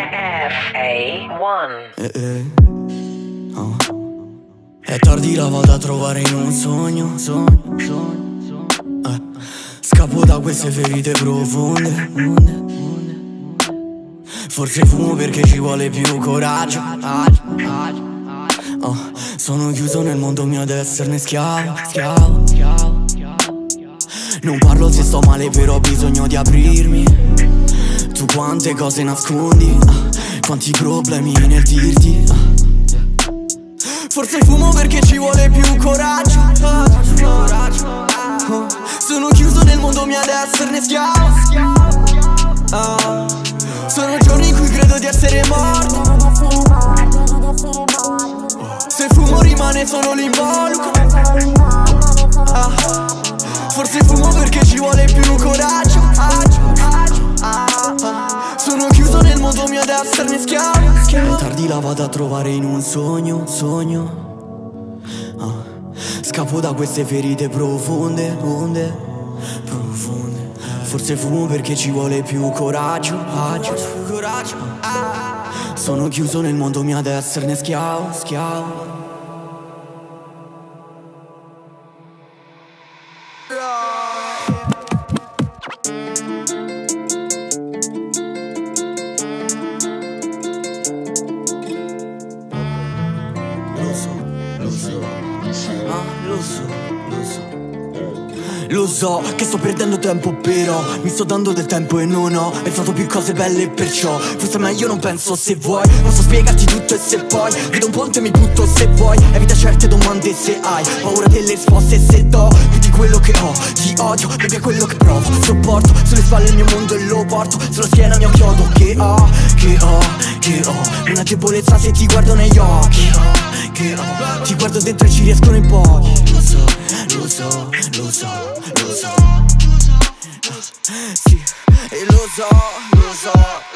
RA1 Eh, eh. È tardi la vado a trovare in un sogno, sogno, sogno. Eh. Scappo da queste ferite profonde Forse fumo perché ci vuole più coraggio Oh, Sono chiuso nel mondo mio ad esserne schiavo, schiavo. Non parlo se sto male però ho bisogno di aprirmi quante cose nascondi ah, Quanti problemi nel dirti ah. Forse fumo perché ci vuole più coraggio ah, Sono chiuso nel mondo mio ad esserne schiavo ah, Sono giorni in cui credo di essere morto Se fumo rimane solo l'involucro Forse fumo perché ci vuole più coraggio tardi la vado a trovare in un sogno, sogno. Ah, Scappo da queste ferite profonde, onde, profonde. Forse fumo perché ci vuole più coraggio, coraggio, coraggio. Ah. Sono chiuso nel mondo mio ad esserne schiavo, schiavo so, ah, lo so, lo so. Lo so che sto perdendo tempo però Mi sto dando del tempo e non ho pensato più cose belle perciò Forse meglio non penso se vuoi. Posso spiegarti tutto e se poi Vedo un ponte e mi butto se vuoi. Evita certe domande se hai Paura delle risposte se do Più quello che ho. Ti odio, è quello che provo. Sopporto sulle spalle il mio mondo e lo porto Sulla schiena mio chiodo che ho Che ho, che ho. Una debolezza se ti guardo negli occhi Ho Ti guardo dentro e ci riescono in pochi. Lo so, lo so, lo so, lo so Sì, e lo so, lo so